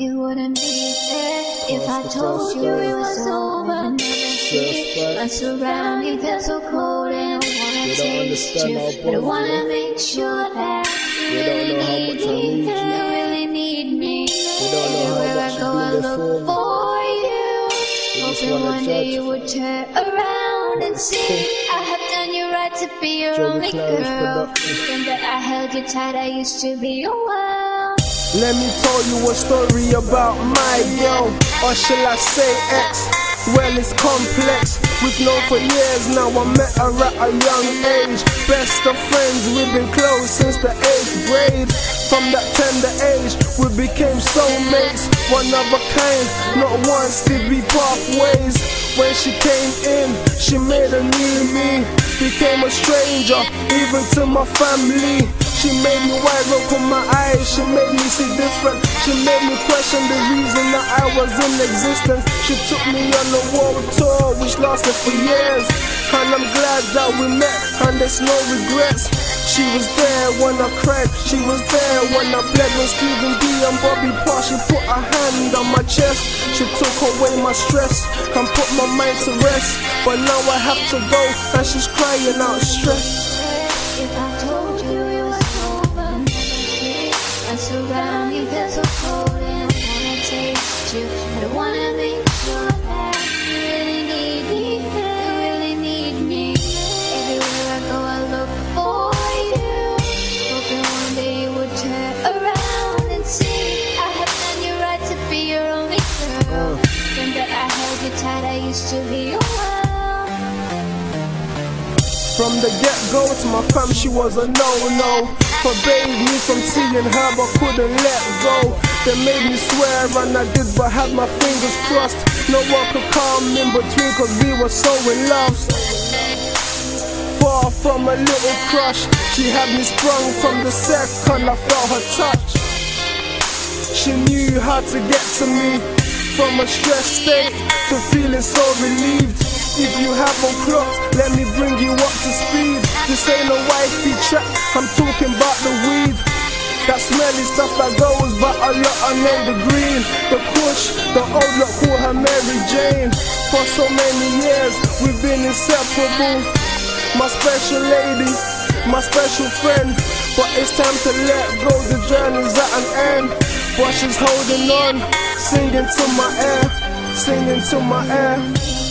It wouldn't be fair if I told you it was over. My surroundings feel so cold and I wanna taste you, but I wanna make sure that you really need me, you really need me. Everywhere I go, I look for you. Hoping one day you would turn around and see I have done you right to be your only girl. And that I held you tight, I used to be your world. Let me tell you a story about my yo, or shall I say ex? Well, it's complex. We've known for years now. I met her at a young age. Best of friends, we've been close since the eighth grade. From that tender age, we became soulmates. One of a kind, not once did we part ways. When she came in, she made a new me. Became a stranger, even to my family. She made me wide open my eyes, she made me see different. She made me question the reason that I was in existence. She took me on a world tour which lasted for years. And I'm glad that we met, and there's no regrets. She was there when I cried, she was there when I bled. When Stephen D and Bobby Parr, she put her hand on my chest. She took away my stress and put my mind to rest. But now I have to go, and she's crying out stress. From the get go to my fam, she was a no no. Forbade me from seeing her, but couldn't let go. They made me swear, and I did, but had my fingers crossed. No one could come in between, cause we were so in love. Far from a little crush, she had me sprung from the second I felt her touch. She knew how to get to me from a stressed state to feeling so relieved. If you haven't clocked, let me bring you up to speed. This ain't a wifey chat, I'm talking about the weed. That smelly stuff that goes by a lot I know the green. The kush, the old lot call her Mary Jane. For so many years, we've been inseparable. My special lady, my special friend. But it's time to let go, the journey's at an end. But she's holding on, singing to my ear, singing to my ear.